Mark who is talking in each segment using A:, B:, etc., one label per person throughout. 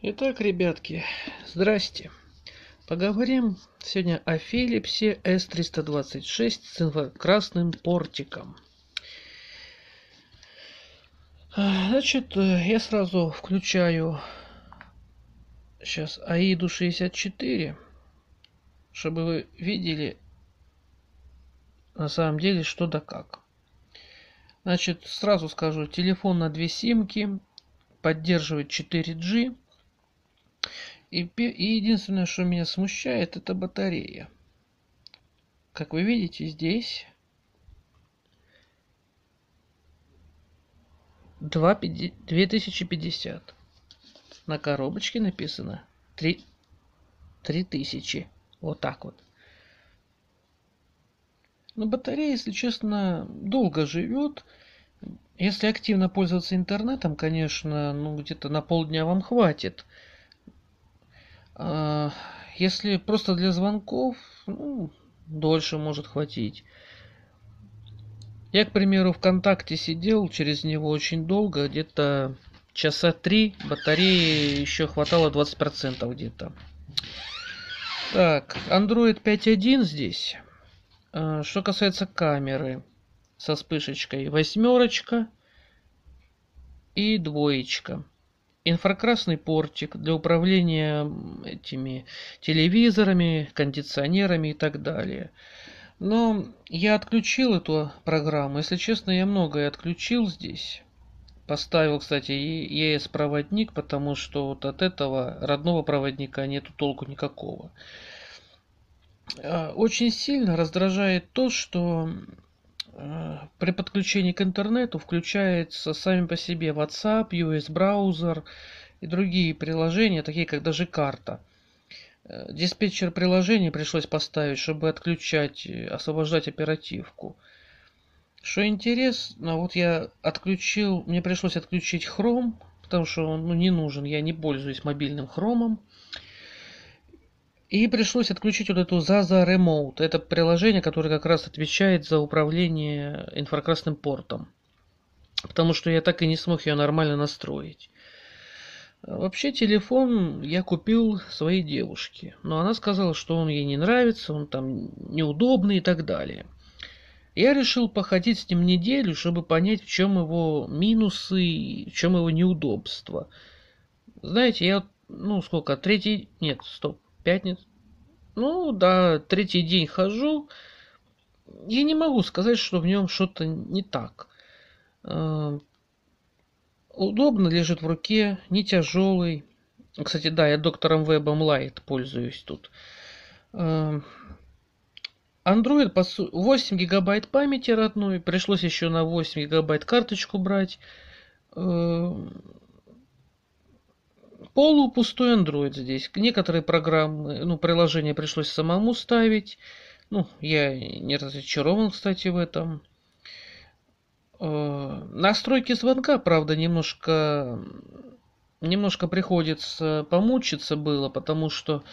A: Итак, ребятки, здрасте. Поговорим сегодня о Philips S326 с инфракрасным портиком. Значит, я сразу включаю сейчас AIDU 64, чтобы вы видели на самом деле что да как. Значит, сразу скажу, телефон на две симки, поддерживает 4G, и, и единственное, что меня смущает, это батарея. Как вы видите, здесь 2, 2050. На коробочке написано 3, 3000. Вот так вот. Но батарея, если честно, долго живет. Если активно пользоваться интернетом, конечно, ну где-то на полдня вам хватит. А, если просто для звонков, ну, дольше может хватить. Я, к примеру, ВКонтакте сидел через него очень долго, где-то часа три, батареи еще хватало 20% где-то. Так, Android 5.1 здесь. А, что касается камеры со вспышечкой, восьмерочка и двоечка инфракрасный портик для управления этими телевизорами, кондиционерами и так далее. Но я отключил эту программу. Если честно, я многое отключил здесь. Поставил, кстати, ES-проводник, потому что вот от этого родного проводника нету толку никакого. А, очень сильно раздражает то, что при подключении к интернету включается сами по себе WhatsApp, US браузер и другие приложения, такие как даже карта. Э, диспетчер приложений пришлось поставить, чтобы отключать, освобождать оперативку. Что интересно, вот я отключил, мне пришлось отключить Chrome, потому что он ну, не нужен, я не пользуюсь мобильным хромом. И пришлось отключить вот эту Zaza Remote. Это приложение, которое как раз отвечает за управление инфракрасным портом. Потому что я так и не смог ее нормально настроить. Вообще телефон я купил своей девушке. Но она сказала, что он ей не нравится, он там неудобный и так далее. Я решил походить с ним неделю, чтобы понять, в чем его минусы, в чем его неудобства. Знаете, я, ну сколько, третий, нет, стоп, пятница. Ну, да, третий день хожу. Я не могу сказать, что в нем что-то не так. Э, удобно лежит в руке, не тяжелый. Кстати, да, я доктором Вебом Light пользуюсь тут. Э, Android 8 гигабайт памяти родной. Пришлось еще на 8 гигабайт карточку брать. Полупустой Android здесь. Некоторые программы, ну, приложения пришлось самому ставить. Ну, я не разочарован, кстати, в этом. Э, настройки звонка, правда, немножко, немножко приходится помучиться было, потому что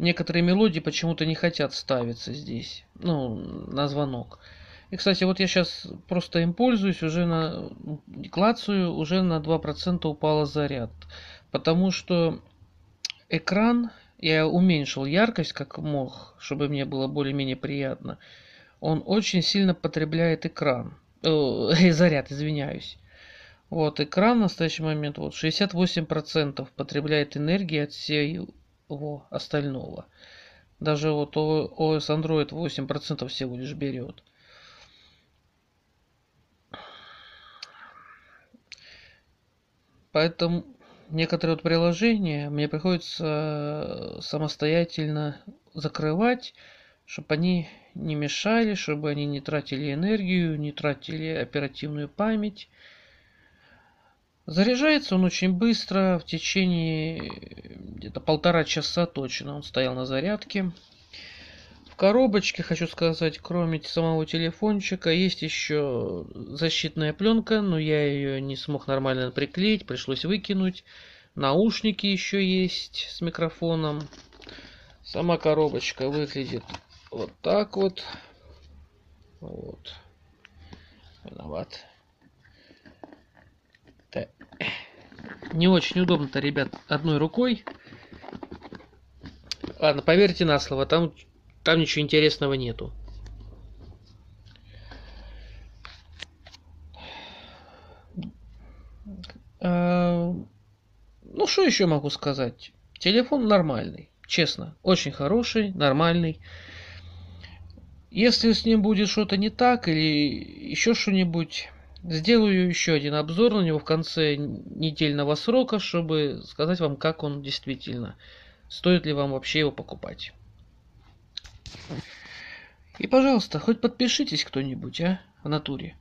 A: некоторые мелодии почему-то не хотят ставиться здесь, ну, на звонок. И, кстати, вот я сейчас просто им пользуюсь, уже на клацаю, уже на 2% упала заряд потому что экран, я уменьшил яркость как мог, чтобы мне было более-менее приятно. Он очень сильно потребляет экран. Э, заряд, извиняюсь. Вот, экран в настоящий момент вот 68% потребляет энергии от всего остального. Даже вот OS Android 8% всего лишь берет. Поэтому некоторые вот приложения мне приходится э, самостоятельно закрывать, чтобы они не мешали, чтобы они не тратили энергию, не тратили оперативную память. Заряжается он очень быстро, в течение где-то полтора часа точно он стоял на зарядке. Коробочке, хочу сказать, кроме самого телефончика, есть еще защитная пленка, но я ее не смог нормально приклеить, пришлось выкинуть. Наушники еще есть с микрофоном. Сама коробочка выглядит вот так вот. Вот. Виноват. Так. Не очень удобно-то, ребят, одной рукой. Ладно, поверьте на слово, там, там ничего интересного нету. А, ну, что еще могу сказать? Телефон нормальный, честно. Очень хороший, нормальный. Если с ним будет что-то не так или еще что-нибудь, сделаю еще один обзор на него в конце недельного срока, чтобы сказать вам, как он действительно. Стоит ли вам вообще его покупать. И, пожалуйста, хоть подпишитесь кто-нибудь, а, в натуре.